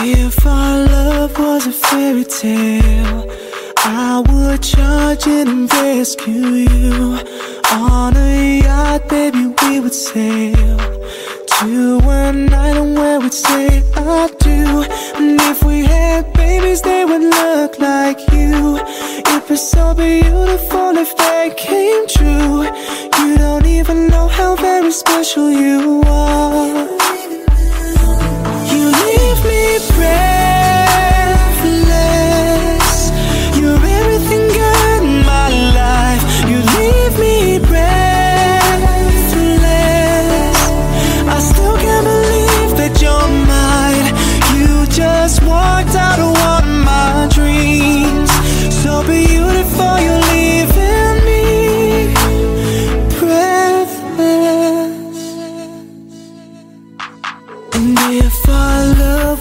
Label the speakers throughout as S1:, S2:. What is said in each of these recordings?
S1: If our love was a fairy tale, I would charge in and rescue you. On a yacht, baby, we would sail to an island where we'd say I do. And if we had babies, they would look like you. It'd be so beautiful if they came true. You don't even know how very special you are.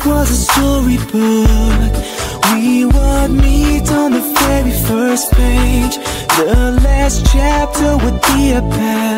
S1: Was a storybook, we would meet on the very first page. The last chapter would be about